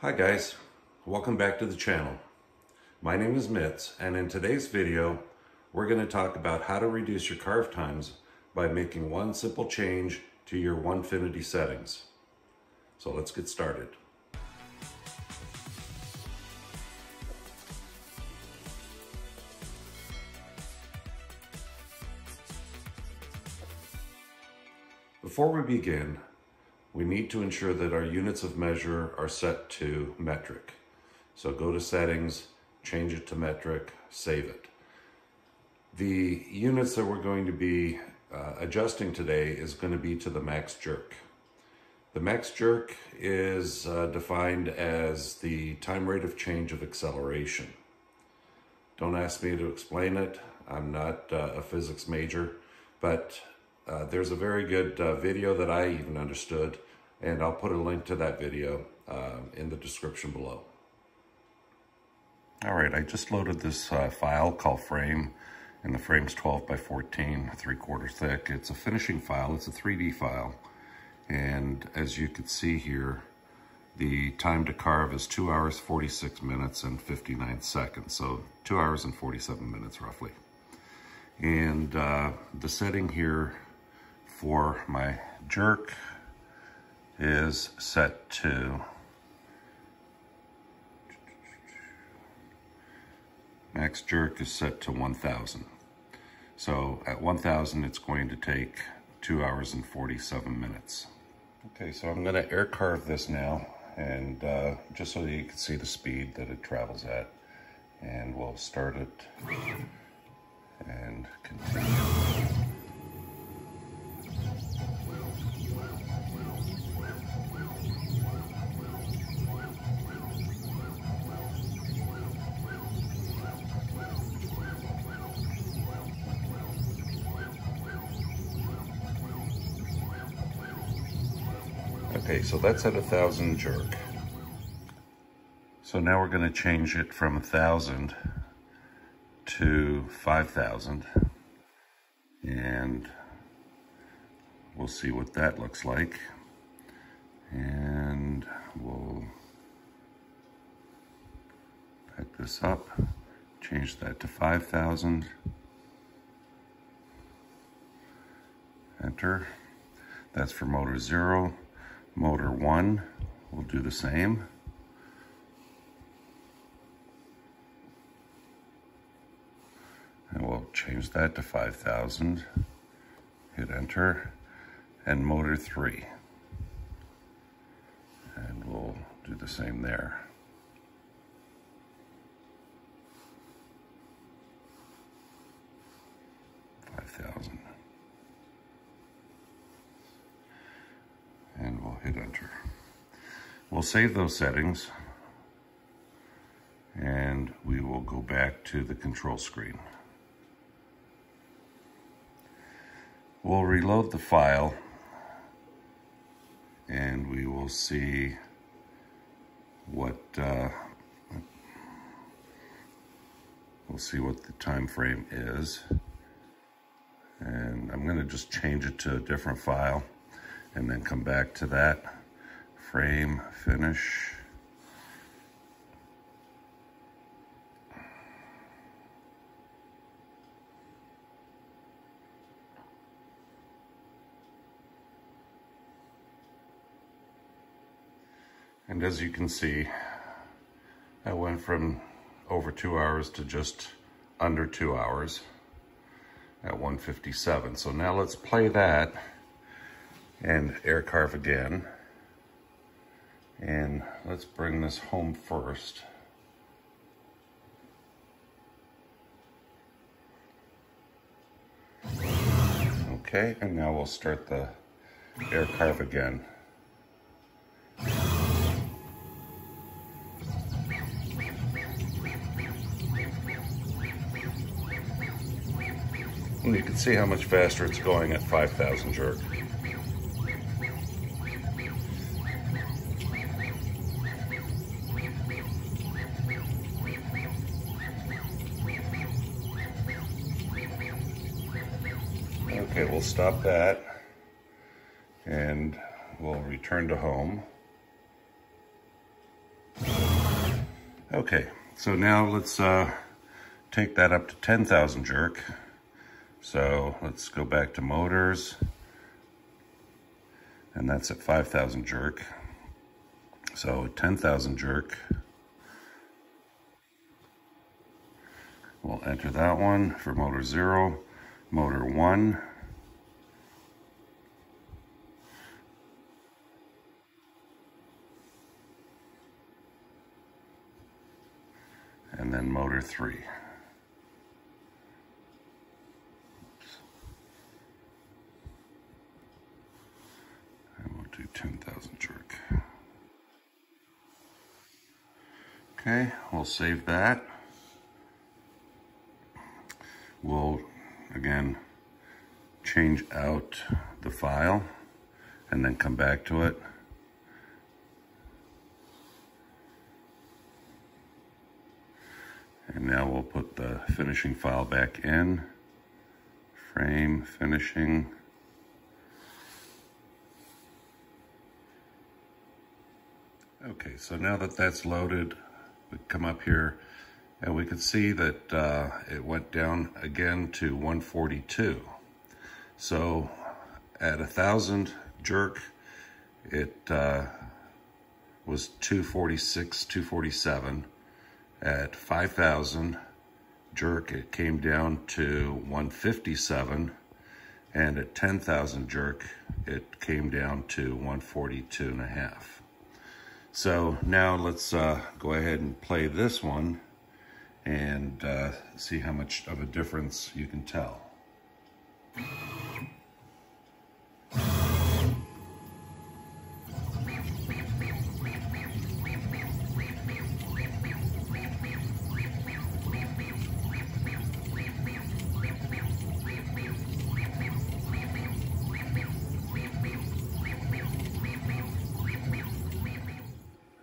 Hi guys, welcome back to the channel. My name is Mitz and in today's video we're going to talk about how to reduce your carve times by making one simple change to your Onefinity settings. So let's get started. Before we begin, we need to ensure that our units of measure are set to metric. So go to settings, change it to metric, save it. The units that we're going to be uh, adjusting today is going to be to the max jerk. The max jerk is uh, defined as the time rate of change of acceleration. Don't ask me to explain it. I'm not uh, a physics major, but uh, there's a very good uh, video that I even understood, and I'll put a link to that video uh, in the description below. All right, I just loaded this uh, file called frame, and the frame's 12 by 14, three quarter thick. It's a finishing file, it's a 3D file. And as you can see here, the time to carve is two hours, 46 minutes and 59 seconds. So two hours and 47 minutes roughly. And uh, the setting here for my jerk is set to max jerk is set to 1000 so at 1000 it's going to take 2 hours and 47 minutes. Okay so I'm going to air carve this now and uh, just so you can see the speed that it travels at. And we'll start it and continue Okay, so that's at a thousand jerk. So now we're gonna change it from a thousand to 5,000 and we'll see what that looks like. And we'll pick this up, change that to 5,000, enter. That's for motor zero. Motor one will do the same. And we'll change that to 5,000. Hit enter. And motor three. And we'll do the same there. Five thousand. and we'll hit enter. We'll save those settings and we will go back to the control screen. We'll reload the file and we will see what uh, we'll see what the time frame is and I'm going to just change it to a different file and then come back to that frame finish. And as you can see, I went from over two hours to just under two hours at 157. So now let's play that and air carve again. And let's bring this home first. Okay, and now we'll start the air carve again. And you can see how much faster it's going at 5,000 jerk. Stop that and we'll return to home. Okay, so now let's uh, take that up to 10,000 jerk. So let's go back to motors. And that's at 5,000 jerk. So 10,000 jerk. We'll enter that one for motor zero, motor one. and then motor we'll do 10,000 jerk. Okay, we'll save that. We'll, again, change out the file and then come back to it. And now we'll put the finishing file back in. Frame, finishing. Okay, so now that that's loaded, we come up here and we can see that uh, it went down again to 142. So at a thousand jerk, it uh, was 246, 247. At 5,000 jerk, it came down to 157. And at 10,000 jerk, it came down to 142 and a half. So now let's uh, go ahead and play this one and uh, see how much of a difference you can tell.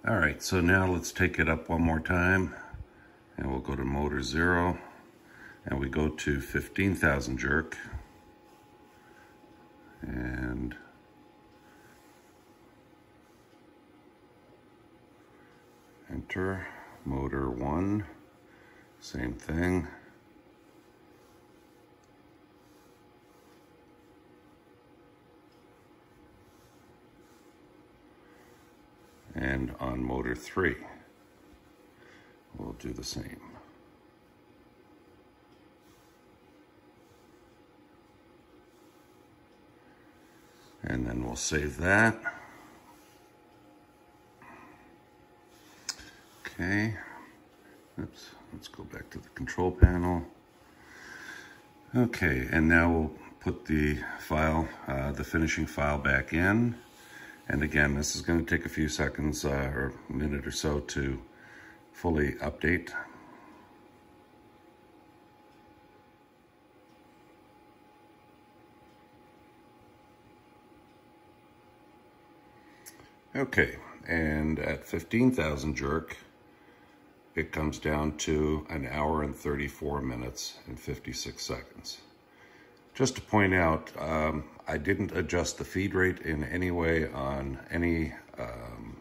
All right, so now let's take it up one more time and we'll go to motor zero and we go to 15,000 jerk and enter motor one, same thing. And on motor three, we'll do the same. And then we'll save that. Okay, oops, let's go back to the control panel. Okay, and now we'll put the file, uh, the finishing file back in. And again, this is going to take a few seconds uh, or a minute or so to fully update. Okay, and at 15,000 jerk, it comes down to an hour and 34 minutes and 56 seconds. Just to point out, um, I didn't adjust the feed rate in any way on any um,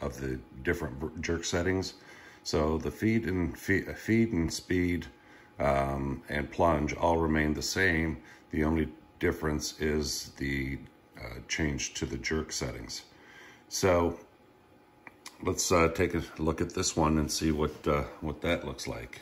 of the different jerk settings. So the feed and feed, feed and speed um, and plunge all remain the same. The only difference is the uh, change to the jerk settings. So let's uh, take a look at this one and see what uh, what that looks like.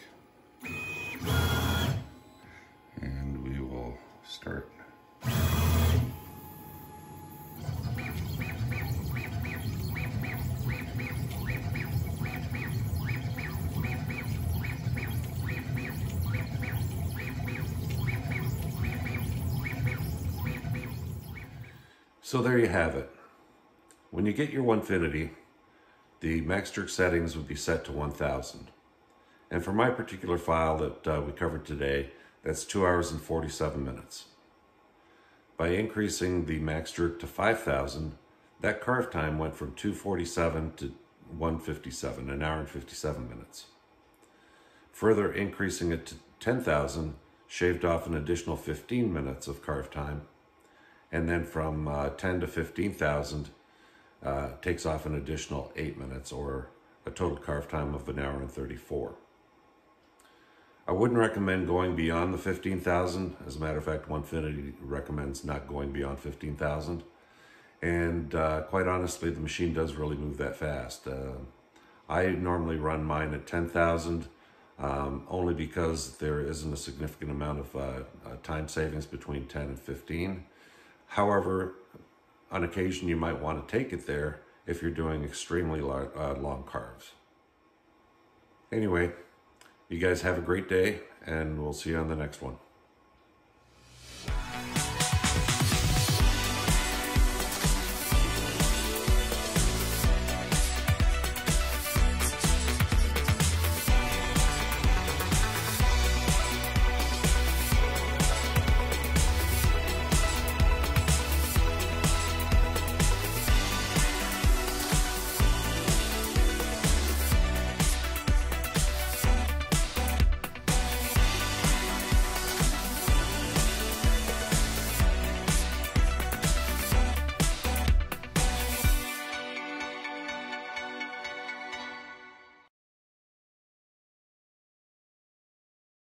So there you have it. When you get your Onefinity, the max jerk settings would be set to 1000. And for my particular file that uh, we covered today, that's 2 hours and 47 minutes. By increasing the max jerk to 5,000, that carve time went from 247 to 157, an hour and 57 minutes. Further increasing it to 10,000 shaved off an additional 15 minutes of carve time. And then from uh, 10 to 15,000 uh, takes off an additional 8 minutes or a total carve time of an hour and 34. I wouldn't recommend going beyond the 15,000. As a matter of fact, Onefinity recommends not going beyond 15,000. And uh, quite honestly, the machine does really move that fast. Uh, I normally run mine at 10,000 um, only because there isn't a significant amount of uh, uh time savings between 10 and 15. However, on occasion, you might want to take it there if you're doing extremely long, uh, long carves. Anyway, you guys have a great day, and we'll see you on the next one.